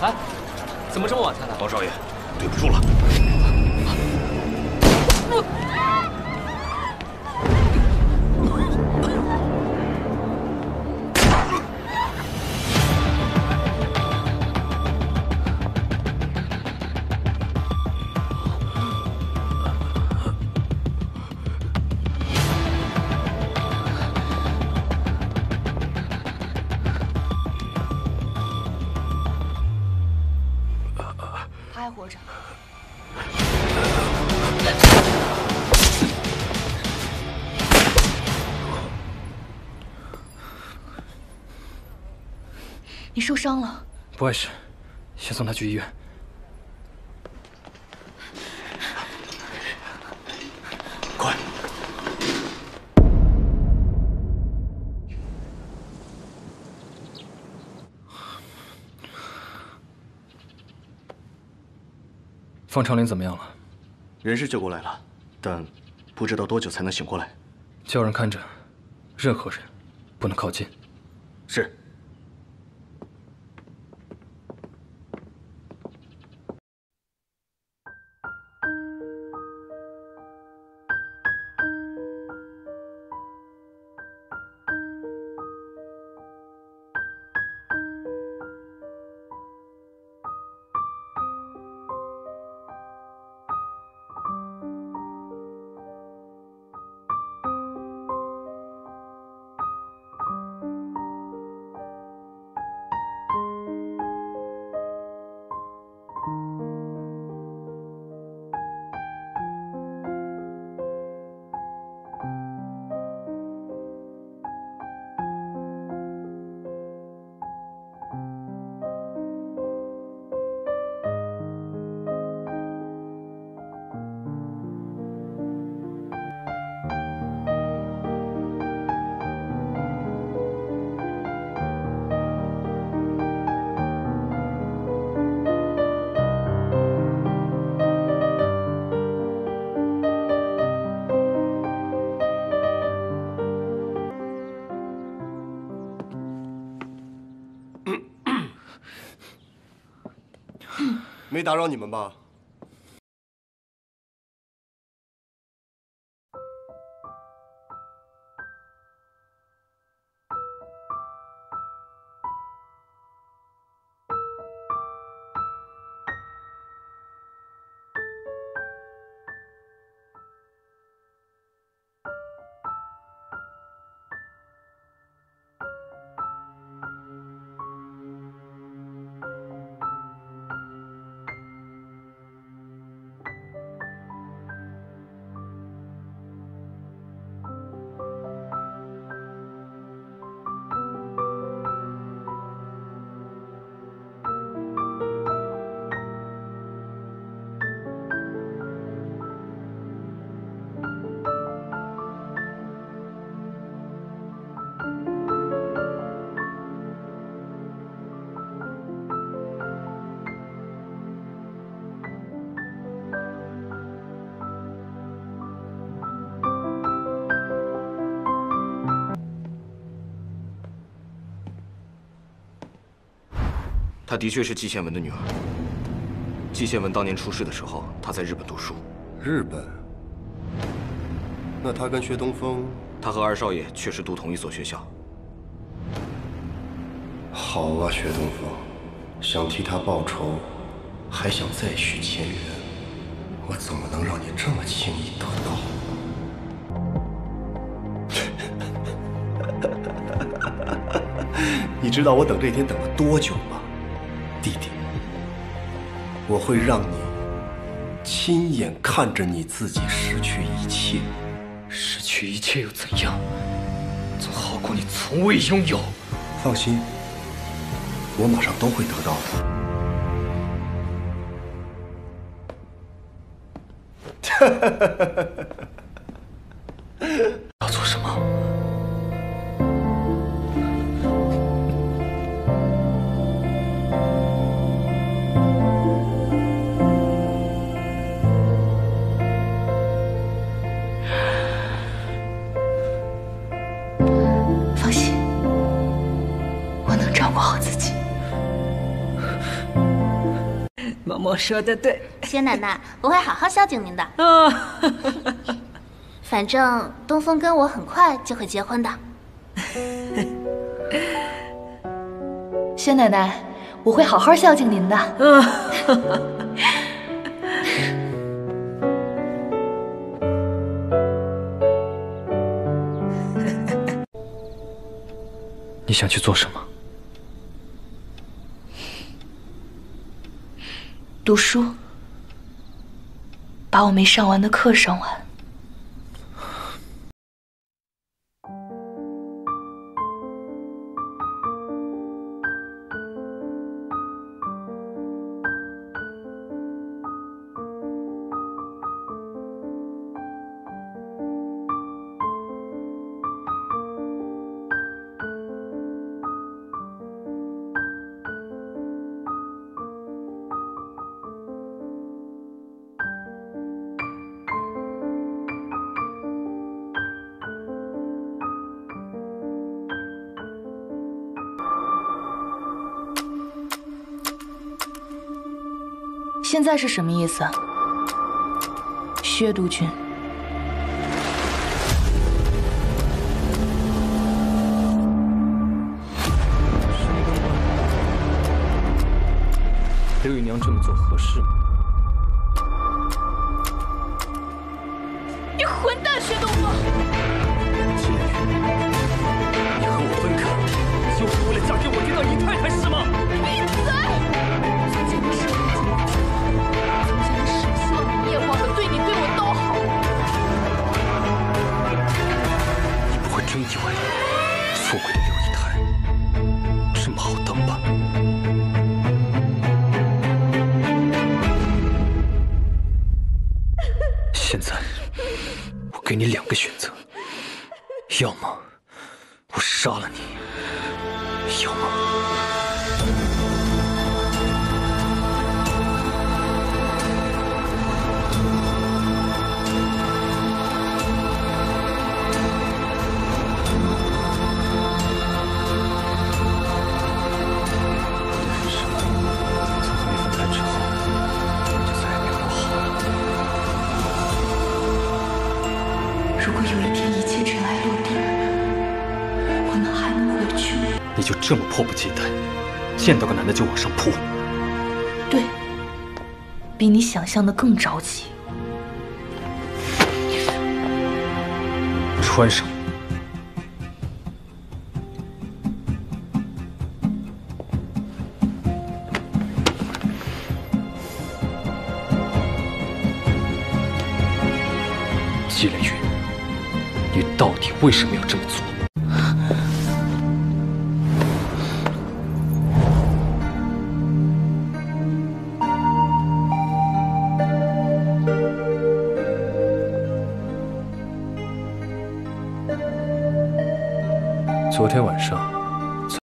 啊，怎么这么晚才来？王少爷，对不住了。他还活着。你受伤了？不碍事，先送他去医院。方长林怎么样了？人是救过来了，但不知道多久才能醒过来。叫人看着，任何人不能靠近。是。没打扰你们吧？她的确是季羡文的女儿。季羡文当年出事的时候，她在日本读书。日本？那她跟薛东风？她和二少爷确实读同一所学校。好啊，薛东风，想替他报仇，还想再续前缘，我怎么能让你这么轻易得到？你知道我等这天等了多久吗，弟弟？我会让你亲眼看着你自己失去一切。失去一切又怎样？总好过你从未拥有。放心，我马上都会得到的。要做什嬷说的对。薛奶奶，我会好好孝敬您的。啊，反正东风跟我很快就会结婚的。薛奶奶，我会好好孝敬您的。你想去做什么？读书，把我没上完的课上完。现在是什么意思？薛督军，刘姨娘这么做合适吗？你混蛋，薛你和我分开，就是为了嫁给我这个姨太太是吗？闭以为富贵的六姨太这么好当吧？现在我给你两个选择，要么我杀了你，要么……你就这么迫不及待，见到个男的就往上扑？对，比你想象的更着急。穿上。季连云，你到底为什么要这么做？昨天晚上，